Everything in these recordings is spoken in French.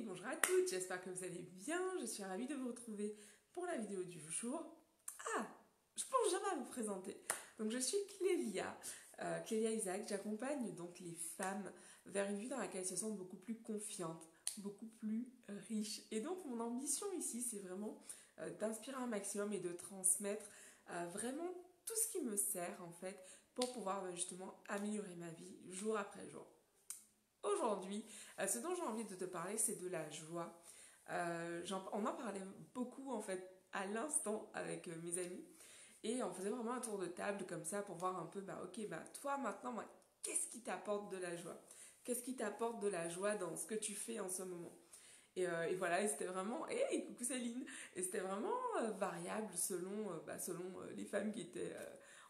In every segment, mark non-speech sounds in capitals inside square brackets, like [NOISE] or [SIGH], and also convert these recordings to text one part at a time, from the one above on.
Bonjour à toutes, j'espère que vous allez bien. Je suis ravie de vous retrouver pour la vidéo du jour. Ah, je pense jamais à vous présenter. Donc, je suis Clélia, euh, Clélia Isaac. J'accompagne donc les femmes vers une vie dans laquelle elles se sentent beaucoup plus confiantes, beaucoup plus riches. Et donc, mon ambition ici, c'est vraiment euh, d'inspirer un maximum et de transmettre euh, vraiment tout ce qui me sert en fait pour pouvoir ben, justement améliorer ma vie jour après jour. Aujourd'hui, euh, ce dont j'ai envie de te parler, c'est de la joie. Euh, on en parlait beaucoup en fait à l'instant avec euh, mes amis. Et on faisait vraiment un tour de table comme ça pour voir un peu, bah ok, bah toi maintenant, qu'est-ce qui t'apporte de la joie? Qu'est-ce qui t'apporte de la joie dans ce que tu fais en ce moment? Et, voilà, et c'était vraiment, et hey, coucou Céline, et c'était vraiment variable selon, bah, selon les femmes qui étaient,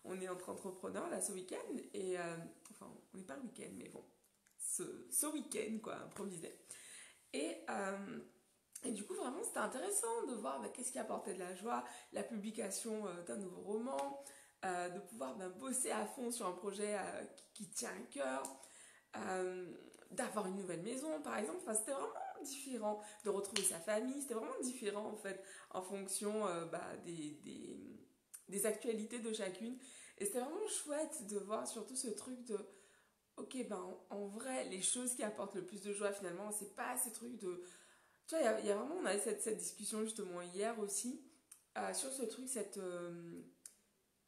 on est entre entrepreneurs là ce week-end, et enfin, on n'est pas le week-end, mais bon, ce, week-end, quoi, improvisé. Et, euh, et du coup, vraiment, c'était intéressant de voir bah, qu'est-ce qui apportait de la joie, la publication euh, d'un nouveau roman, euh, de pouvoir bah, bosser à fond sur un projet qui, tient à cœur, d'avoir une nouvelle maison, par exemple. Enfin, c'était vraiment différent de retrouver sa famille. C'était vraiment différent, en fait, en fonction bah, des, des, des actualités de chacune. Et c'était vraiment chouette de voir surtout ce truc de ok, ben en, vrai, les choses qui apportent le plus de joie finalement, c'est pas ces trucs de. Tu vois, il y, a vraiment, on a cette discussion justement hier aussi, euh, sur ce truc, cette, euh,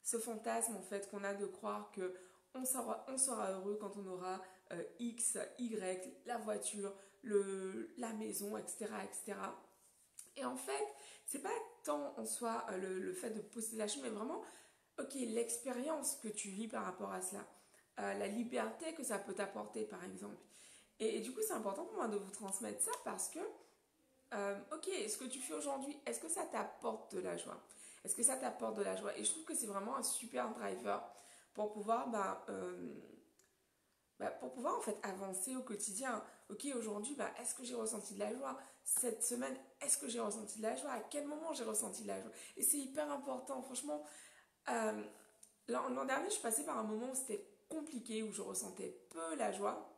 ce fantasme en fait qu'on a de croire que on sera, on sera heureux quand on aura euh, X, Y, la voiture, le, la maison, etc. etc. Et en fait, c'est pas tant en soi le, le fait de posséder la chose, mais vraiment, ok, l'expérience que tu vis par rapport à cela. Euh, la liberté que ça peut t'apporter, par exemple. Et, du coup, c'est important pour moi de vous transmettre ça parce que, euh, ok, ce que tu fais aujourd'hui, est-ce que ça t'apporte de la joie? Est-ce que ça t'apporte de la joie? Et je trouve que c'est vraiment un super driver pour pouvoir, bah, euh, bah, pour pouvoir en fait avancer au quotidien. Ok, aujourd'hui, bah, est-ce que j'ai ressenti de la joie? Cette semaine, est-ce que j'ai ressenti de la joie? À quel moment j'ai ressenti de la joie? Et c'est hyper important, franchement. L'an dernier, je suis passée par un moment où c'était compliqué, où je ressentais peu la joie.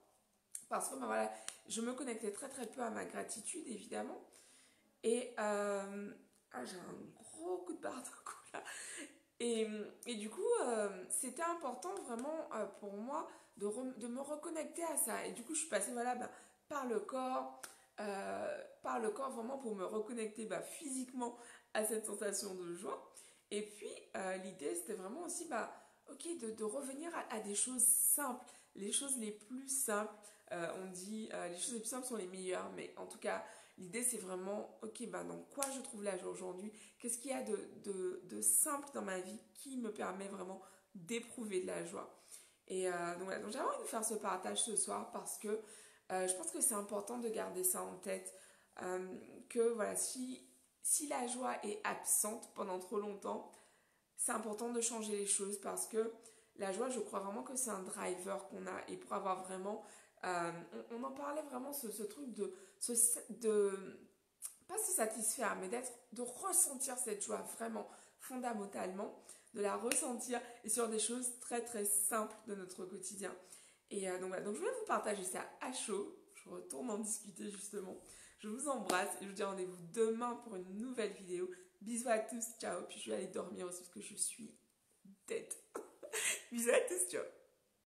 Parce que ben je me connectais très très peu à ma gratitude, évidemment. Et euh, ah, j'ai un gros coup de barre d'un coup là. Et, du coup, euh, c'était important vraiment euh, pour moi de, de, me reconnecter à ça. Et du coup, je suis passée voilà, ben, par le corps, par le corps vraiment pour me reconnecter ben, physiquement à cette sensation de joie. Et puis, l'idée, c'était vraiment aussi bah, ok, de, revenir à, des choses simples, les choses les plus simples. Euh, on dit euh, les choses les plus simples sont les meilleures, mais en tout cas, l'idée c'est vraiment, ok, ben dans quoi je trouve la joie aujourd'hui? Qu'est-ce qu'il y a de, simple dans ma vie qui me permet vraiment d'éprouver de la joie? Et euh, donc voilà, donc j'ai envie de faire ce partage ce soir parce que je pense que c'est important de garder ça en tête. que voilà, si, si la joie est absente pendant trop longtemps, c'est important de changer les choses parce que la joie, je crois vraiment que c'est un driver qu'on a et pour avoir vraiment, euh, on, en parlait vraiment ce, truc de, pas se satisfaire, mais d'être, de ressentir cette joie vraiment fondamentalement, de la ressentir et sur des choses très très simples de notre quotidien. Et euh, donc voilà, donc je vais vous partager ça à chaud. Je retourne en discuter justement. Je vous embrasse et je vous dis rendez-vous demain pour une nouvelle vidéo. Bisous à tous, ciao. Puis je vais aller dormir parce que je suis tête. [LAUGHS] Bisous à tous, ciao.